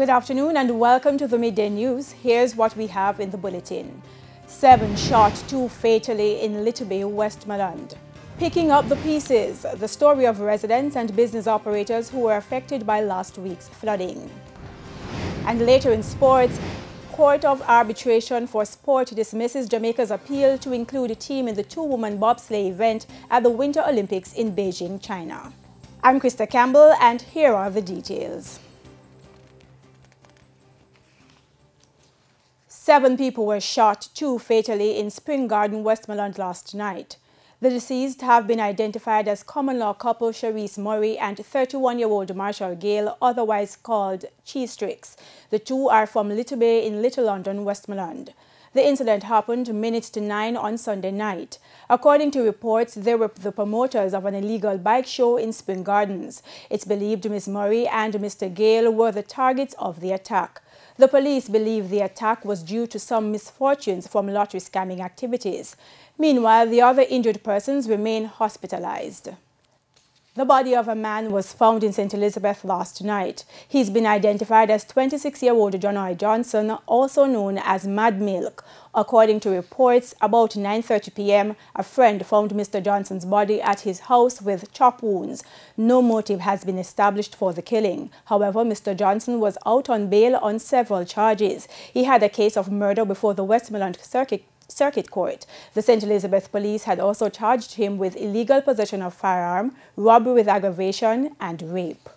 Good afternoon and welcome to the Midday News. Here's what we have in the bulletin. Seven shot, two fatally in Little Bay, Westmoreland. Picking up the pieces, the story of residents and business operators who were affected by last week's flooding. And later in sports, Court of Arbitration for Sport dismisses Jamaica's appeal to include a team in the two-woman bobsleigh event at the Winter Olympics in Beijing, China. I'm Krista Campbell and here are the details. Seven people were shot, two fatally, in Spring Garden, Westmoreland last night. The deceased have been identified as common-law couple Cherise Murray and 31-year-old Marshall Gale, otherwise called Cheestrix. The two are from Little Bay in Little London, Westmoreland. The incident happened minutes to nine on Sunday night. According to reports, they were the promoters of an illegal bike show in Spring Gardens. It's believed Ms. Murray and Mr. Gale were the targets of the attack. The police believe the attack was due to some misfortunes from lottery scamming activities. Meanwhile, the other injured persons remain hospitalized. The body of a man was found in St. Elizabeth last night. He's been identified as 26-year-old John I. Johnson, also known as Mad Milk. According to reports, about 9.30 p.m., a friend found Mr. Johnson's body at his house with chop wounds. No motive has been established for the killing. However, Mr. Johnson was out on bail on several charges. He had a case of murder before the Westmoreland Circuit Circuit Court. The St. Elizabeth Police had also charged him with illegal possession of firearm, robbery with aggravation, and rape.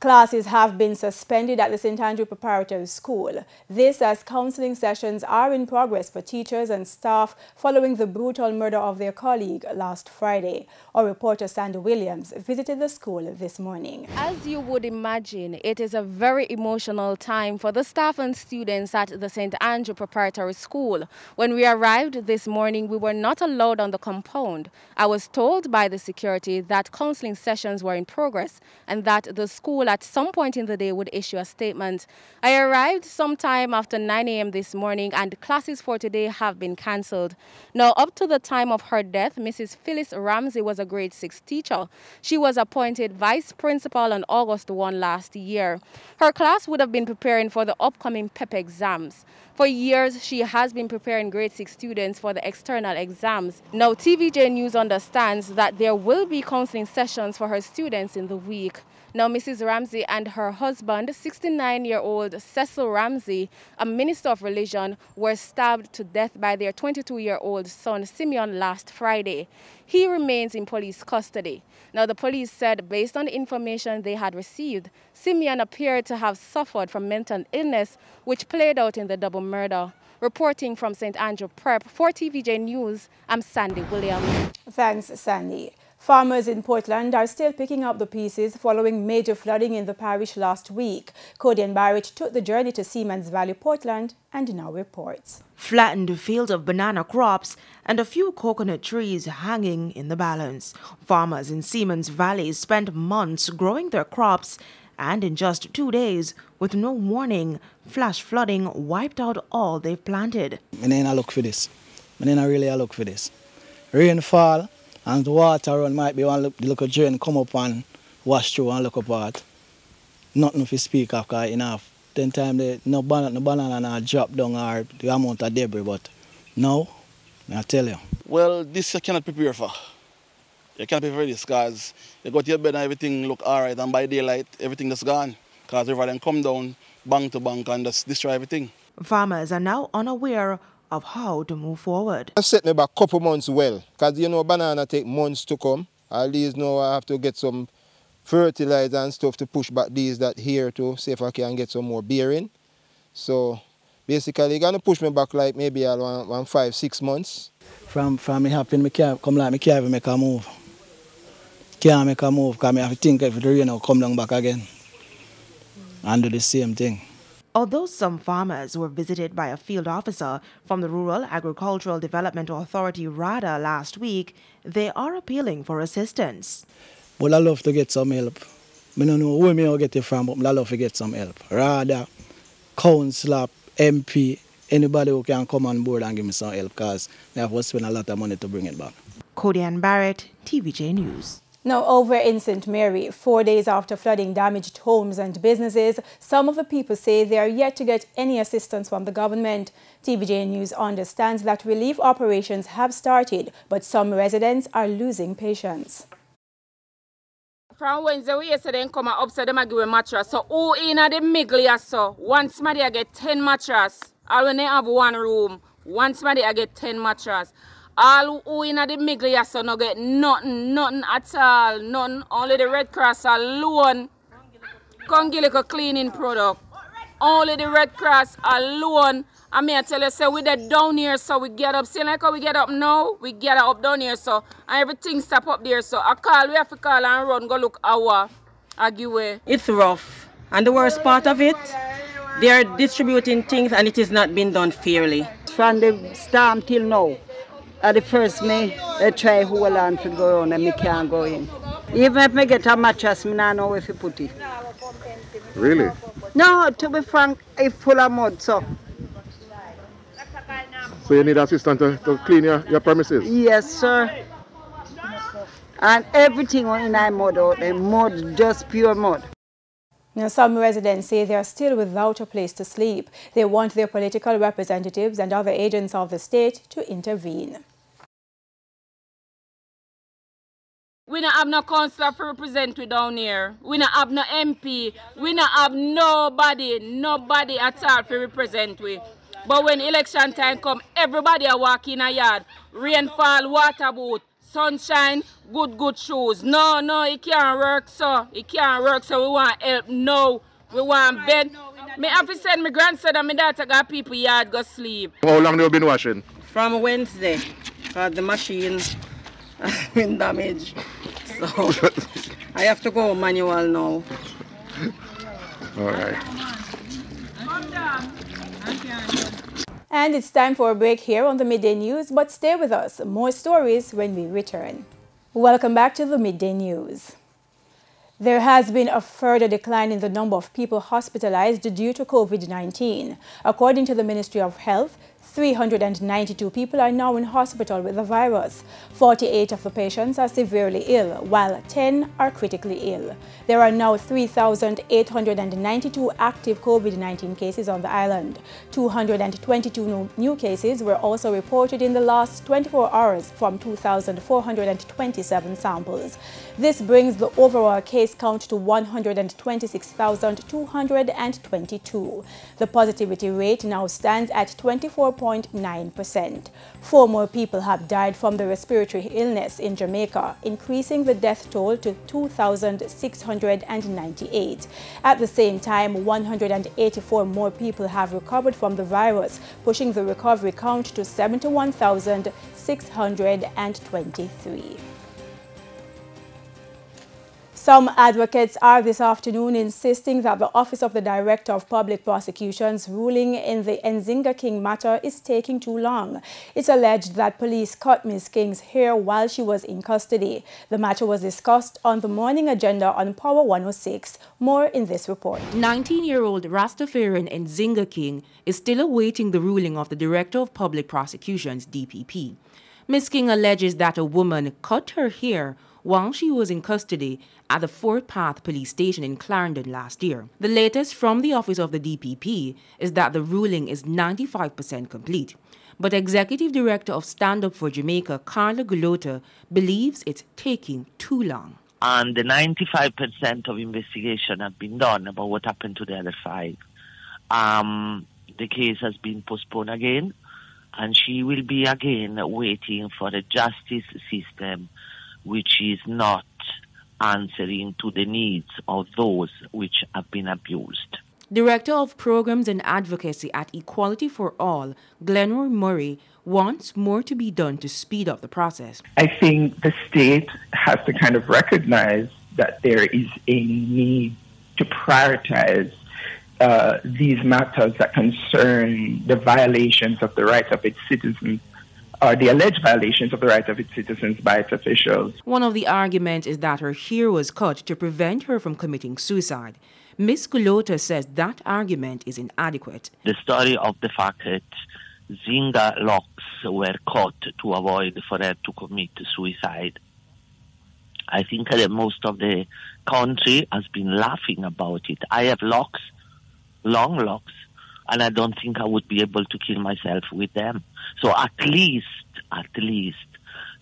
Classes have been suspended at the St. Andrew Preparatory School. This as counseling sessions are in progress for teachers and staff following the brutal murder of their colleague last Friday. Our reporter Sandy Williams visited the school this morning. As you would imagine, it is a very emotional time for the staff and students at the St. Andrew Preparatory School. When we arrived this morning, we were not allowed on the compound. I was told by the security that counseling sessions were in progress and that the school at some point in the day would issue a statement. I arrived sometime after 9 a.m. this morning and classes for today have been cancelled. Now, up to the time of her death, Mrs. Phyllis Ramsey was a grade 6 teacher. She was appointed vice principal on August 1 last year. Her class would have been preparing for the upcoming PEP exams. For years, she has been preparing grade 6 students for the external exams. Now, TVJ News understands that there will be counseling sessions for her students in the week. Now, Mrs. Ramsey and her husband, 69-year-old Cecil Ramsey, a minister of religion, were stabbed to death by their 22-year-old son, Simeon, last Friday. He remains in police custody. Now, the police said, based on the information they had received, Simeon appeared to have suffered from mental illness, which played out in the double murder. Reporting from St. Andrew Prep for TVJ News, I'm Sandy Williams. Thanks, Sandy. Farmers in Portland are still picking up the pieces following major flooding in the parish last week. Cody Ann Barrett took the journey to Seamans Valley, Portland, and now reports. Flattened fields of banana crops and a few coconut trees hanging in the balance. Farmers in Seamans Valley spent months growing their crops and in just two days, with no warning, flash flooding wiped out all they've planted. I didn't look for this. I didn't really look for this. Rainfall and the water run might be one look, the little drain come up and wash through and look apart. Nothing to speak of because enough. Then time the no banana no banana not drop down or the amount of debris but now I tell you. Well this you cannot prepare for. You can't prepare for this because you go to your bed and everything look alright and by daylight everything just gone. Because the river then come down bank to bank and just destroy everything. Farmers are now unaware of how to move forward. I set me back a couple months well, because you know banana take months to come. At least now I have to get some fertilizer and stuff to push back these that here to see if I can get some more bearing. So basically you're gonna push me back like maybe uh, around, around five, six months. From from me happen me can't come like me can't even make a move. Can't make a move because I have to think if the rain will come down back again and do the same thing. Although some farmers were visited by a field officer from the Rural Agricultural Development Authority RADA last week, they are appealing for assistance. But I love to get some help. I don't know where me get it from, but I love to get some help. RADA, councillor, MP, anybody who can come on board and give me some help because I have to spend a lot of money to bring it back. Cody Barrett, TVJ News. Now, over in St. Mary, four days after flooding damaged homes and businesses, some of the people say they are yet to get any assistance from the government. TVJ News understands that relief operations have started, but some residents are losing patience. From Wednesday, we yesterday come up, so them give a mattress. So who in the middle so once somebody I get 10 mattress. I they have one room, once somebody I get 10 mattress. All who in the middle here so no get nothing, nothing at all, nothing. Only the Red Cross alone. Congilico cleaning product. Only the Red Cross alone. I mean, I tell you, say we that down here, so we get up. See, like how we get up now, we get up down here, so and everything stop up there. So I call, we have to call and run, go look our way. It's rough, and the worst part of it, they are distributing things, and it is not being done fairly. From the storm till now, at the first me, they try hold on to go on and me can't go in. Even if me get a mattress, me not know where to put it. Really? No, to be frank, it's full of mud, so. So you need assistance to, to clean your, your premises? Yes, sir. And everything in that mud out there, mud, just pure mud. Now, some residents say they are still without a place to sleep. They want their political representatives and other agents of the state to intervene. We don't have no councillor to represent we down here. We don't have no MP. We don't have nobody, nobody at all to represent we. But when election time come, everybody are walking a yard. Rainfall, water boot, sunshine, good, good shoes. No, no, it can't work, so. It can't work, so we want help No, We want bed. Me have to send my grandson and my daughter got people yard go sleep. How long have you been washing? From Wednesday, because the machine has been damaged. So I have to go manual now. All right. And it's time for a break here on the Midday News, but stay with us. More stories when we return. Welcome back to the Midday News. There has been a further decline in the number of people hospitalized due to COVID-19. According to the Ministry of Health, 392 people are now in hospital with the virus. 48 of the patients are severely ill, while 10 are critically ill. There are now 3,892 active COVID-19 cases on the island. 222 new cases were also reported in the last 24 hours from 2,427 samples. This brings the overall case count to 126,222. The positivity rate now stands at 24. 0.9%. Four more people have died from the respiratory illness in Jamaica, increasing the death toll to 2,698. At the same time, 184 more people have recovered from the virus, pushing the recovery count to 71,623. Some advocates are this afternoon insisting that the Office of the Director of Public Prosecutions ruling in the Nzinga King matter is taking too long. It's alleged that police cut Ms. King's hair while she was in custody. The matter was discussed on the morning agenda on Power 106. More in this report. 19-year-old Rastafarian Nzinga King is still awaiting the ruling of the Director of Public Prosecutions, DPP. Ms. King alleges that a woman cut her hair while she was in custody at the Four Paths police station in Clarendon last year. The latest from the office of the DPP is that the ruling is 95% complete. But Executive Director of Stand Up for Jamaica, Carla Gullotta, believes it's taking too long. And the 95% of investigation have been done about what happened to the other five. Um, the case has been postponed again, and she will be again waiting for the justice system which is not answering to the needs of those which have been abused. Director of Programs and Advocacy at Equality for All, Glenroy Murray, wants more to be done to speed up the process. I think the state has to kind of recognize that there is a need to prioritize uh, these matters that concern the violations of the rights of its citizens or the alleged violations of the rights of its citizens by its officials. One of the arguments is that her hair was cut to prevent her from committing suicide. Ms. Gullotta says that argument is inadequate. The story of the fact that Zinga locks were cut to avoid for her to commit suicide I think that most of the country has been laughing about it. I have locks, long locks, and I don't think I would be able to kill myself with them. So at least, at least,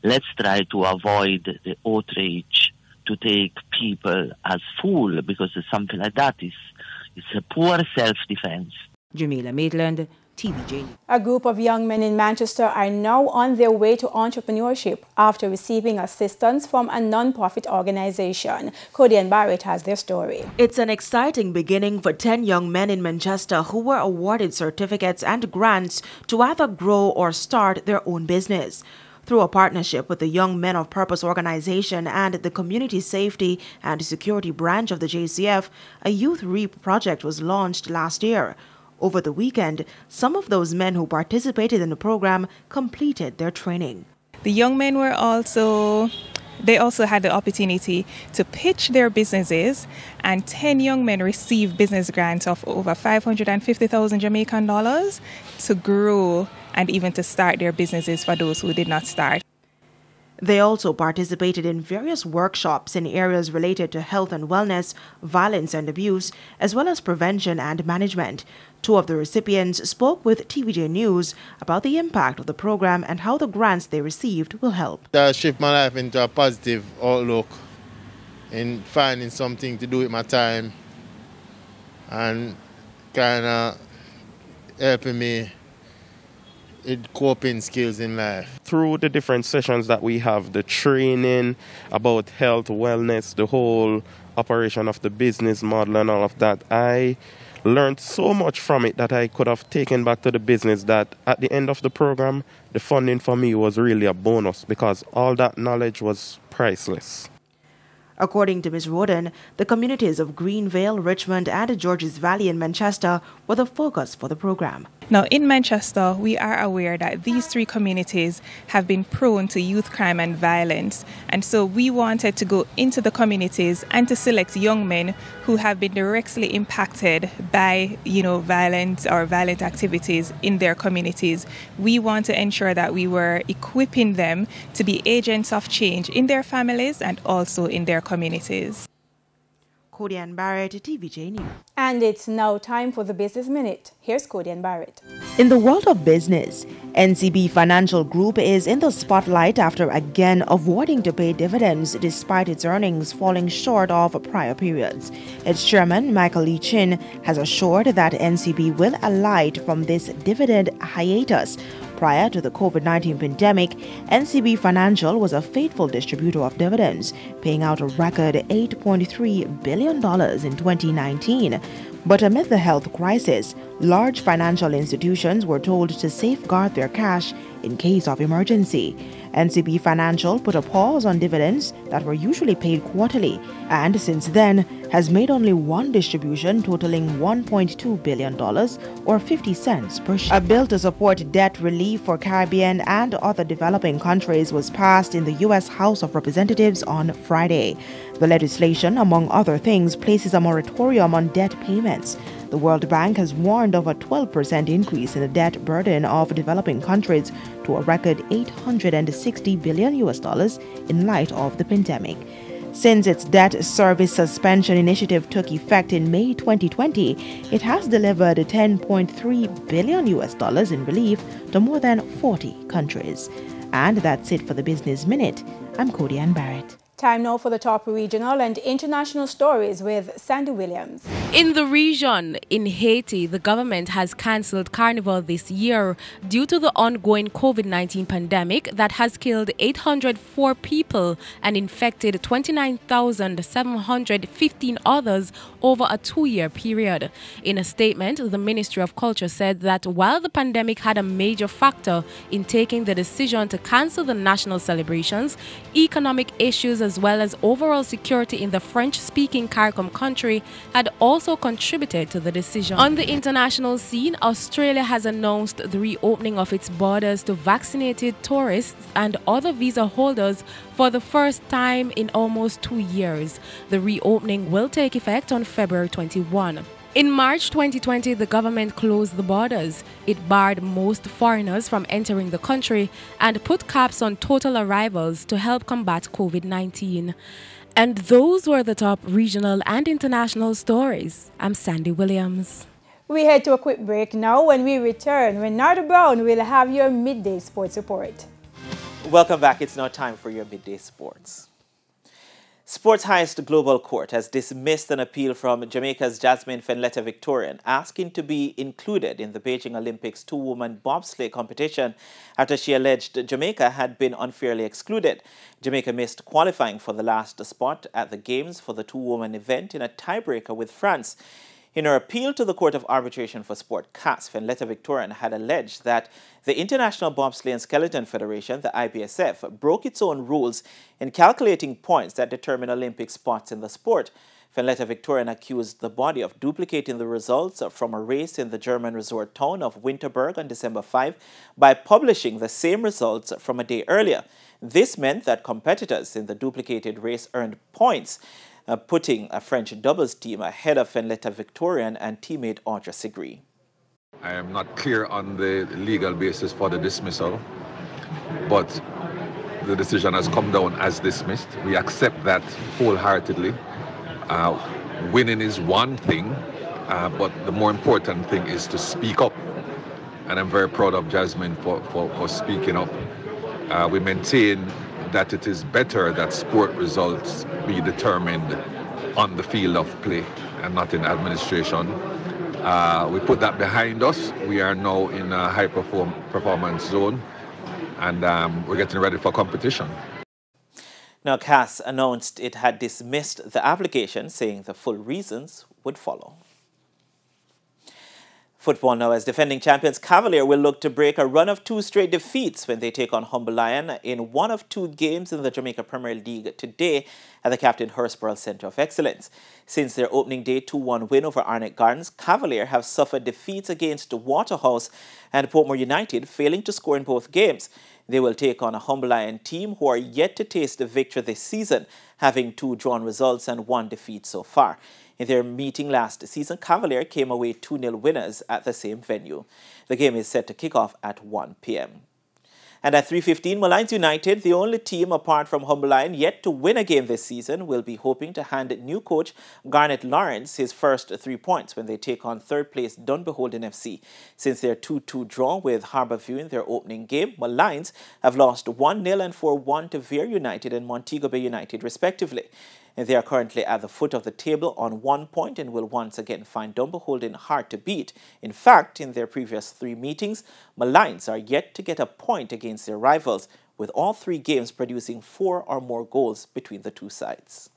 let's try to avoid the outrage to take people as fool because something like that is it's a poor self-defense. Jamila Maitland, TVJ. A group of young men in Manchester are now on their way to entrepreneurship after receiving assistance from a non-profit organization. Cody Ann Barrett has their story. It's an exciting beginning for 10 young men in Manchester who were awarded certificates and grants to either grow or start their own business. Through a partnership with the Young Men of Purpose organization and the Community Safety and Security branch of the JCF, a Youth REAP project was launched last year. Over the weekend, some of those men who participated in the program completed their training. The young men were also they also had the opportunity to pitch their businesses and 10 young men received business grants of over 550,000 Jamaican dollars to grow and even to start their businesses for those who did not start. They also participated in various workshops in areas related to health and wellness, violence and abuse, as well as prevention and management. Two of the recipients spoke with TVJ News about the impact of the program and how the grants they received will help. That shift my life into a positive outlook in finding something to do with my time and kind of helping me coping skills in life. Through the different sessions that we have, the training about health, wellness, the whole operation of the business model and all of that, I learned so much from it that I could have taken back to the business that at the end of the program, the funding for me was really a bonus because all that knowledge was priceless. According to Ms. Roden, the communities of Greenvale, Richmond, and Georges Valley in Manchester were the focus for the program. Now, in Manchester, we are aware that these three communities have been prone to youth crime and violence. And so we wanted to go into the communities and to select young men who have been directly impacted by, you know, violence or violent activities in their communities. We want to ensure that we were equipping them to be agents of change in their families and also in their communities. Cody Ann Barrett, TVJ News. And it's now time for the Business Minute. Here's Cody Ann Barrett. In the world of business, NCB Financial Group is in the spotlight after again avoiding to pay dividends despite its earnings falling short of prior periods. Its chairman, Michael Lee Chin, has assured that NCB will alight from this dividend hiatus Prior to the COVID 19 pandemic, NCB Financial was a faithful distributor of dividends, paying out a record $8.3 billion in 2019. But amid the health crisis, large financial institutions were told to safeguard their cash in case of emergency. NCB Financial put a pause on dividends that were usually paid quarterly and since then has made only one distribution totaling $1.2 billion or 50 cents per share. A bill to support debt relief for Caribbean and other developing countries was passed in the U.S. House of Representatives on Friday. The legislation, among other things, places a moratorium on debt payments. The World Bank has warned of a 12% increase in the debt burden of developing countries to a record 860 billion US dollars in light of the pandemic. Since its debt service suspension initiative took effect in May 2020, it has delivered 10.3 billion US dollars in relief to more than 40 countries. And that's it for the Business Minute. I'm Cody Ann Barrett. Time now for the top regional and international stories with Sandy Williams. In the region, in Haiti, the government has cancelled Carnival this year due to the ongoing COVID 19 pandemic that has killed 804 people and infected 29,715 others over a two year period. In a statement, the Ministry of Culture said that while the pandemic had a major factor in taking the decision to cancel the national celebrations, economic issues as well as overall security in the French speaking CARICOM country had also contributed to the decision. On the international scene, Australia has announced the reopening of its borders to vaccinated tourists and other visa holders for the first time in almost two years. The reopening will take effect on February 21. In March 2020, the government closed the borders. It barred most foreigners from entering the country and put caps on total arrivals to help combat COVID 19. And those were the top regional and international stories. I'm Sandy Williams. We head to a quick break now. When we return, Renata Brown will have your midday sports report. Welcome back. It's now time for your midday sports. Sport's highest global court has dismissed an appeal from Jamaica's Jasmine Fenlator-Victorian asking to be included in the Beijing Olympics two-woman bobsleigh competition after she alleged Jamaica had been unfairly excluded. Jamaica missed qualifying for the last spot at the Games for the two-woman event in a tiebreaker with France. In her appeal to the Court of Arbitration for Sport, CAS, Fenlator-Victorian had alleged that the International Bobsleigh and Skeleton Federation, the IBSF, broke its own rules in calculating points that determine Olympic spots in the sport. Fenlator-Victorian accused the body of duplicating the results from a race in the German resort town of Winterberg on December 5 by publishing the same results from a day earlier. This meant that competitors in the duplicated race earned points uh, putting a French doubles team ahead of Fenlator-Victorian and teammate Audra Segree. I am not clear on the legal basis for the dismissal, but the decision has come down as dismissed. We accept that wholeheartedly. Uh, winning is one thing, uh, but the more important thing is to speak up. And I'm very proud of Jasmine for, for, for speaking up. Uh, we maintain that it is better that sport results be determined on the field of play and not in administration. Uh, we put that behind us. We are now in a high perform performance zone and um, we're getting ready for competition. Now, CAS announced it had dismissed the application, saying the full reasons would follow. Football now as defending champions Cavalier will look to break a run of two straight defeats when they take on Humble Lion in one of two games in the Jamaica Premier League today at the Captain Horace Burrell Centre of Excellence. Since their opening day 2-1 win over Arnett Gardens, Cavalier have suffered defeats against Waterhouse and Portmore United, failing to score in both games. They will take on a Humble Lion team who are yet to taste the victory this season, having two drawn results and one defeat so far. In their meeting last season, Cavalier came away 2-0 winners at the same venue. The game is set to kick off at 1 p.m. And at 3.15, Molynes United, the only team apart from Humble Lion yet to win a game this season, will be hoping to hand new coach Garnet Lawrence his first three points when they take on third place Dunbeholden FC. Since their 2-2 draw with Harbourview in their opening game, Molynes have lost 1-0 and 4-1 to Vere United and Montego Bay United respectively. And they are currently at the foot of the table on one point and will once again find Dunbeholden hard to beat. In fact, in their previous three meetings, Molynes are yet to get a point against their rivals, with all three games producing four or more goals between the two sides.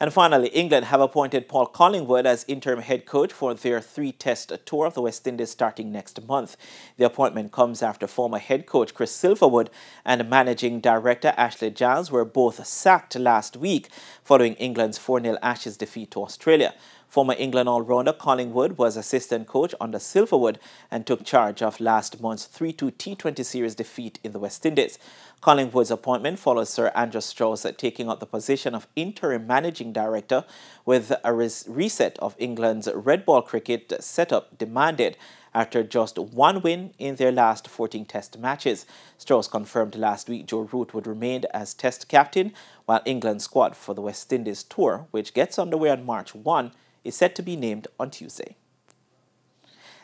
And finally, England have appointed Paul Collingwood as interim head coach for their three-test tour of the West Indies starting next month. The appointment comes after former head coach Chris Silverwood and managing director Ashley Giles were both sacked last week following England's 4-0 Ashes defeat to Australia. Former England all-rounder Collingwood was assistant coach under Silverwood and took charge of last month's 3-2 T20 series defeat in the West Indies. Collingwood's appointment follows Sir Andrew Strauss taking up the position of interim managing director with a reset of England's red ball cricket setup demanded after just one win in their last 14 test matches. Strauss confirmed last week Joe Root would remain as test captain, while England's squad for the West Indies tour, which gets underway on March 1, is set to be named on Tuesday.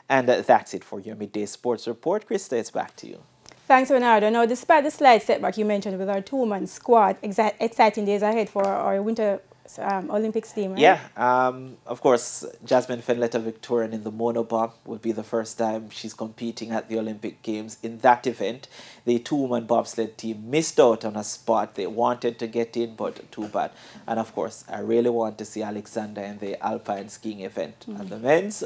And that's it for your midday sports report. Krista, it's back to you. Thanks, Bernardo. Now, despite the slight setback you mentioned with our two-man squad, exciting days ahead for our winter um, Olympics team, right? Yeah, um, of course, Jasmine Fenlator-Victorian in the monobob will be the first time she's competing at the Olympic Games. In that event, the two-woman bobsled team missed out on a spot. They wanted to get in, but too bad. And of course, I really want to see Alexander in the alpine skiing event. Mm -hmm. And the men's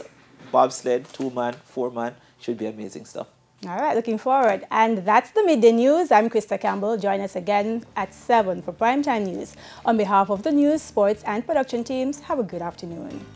bobsled, two-man, four-man, should be amazing stuff. All right, looking forward. And that's the Midday News. I'm Krista Campbell. Join us again at 7 for Primetime News. On behalf of the news, sports, and production teams, have a good afternoon.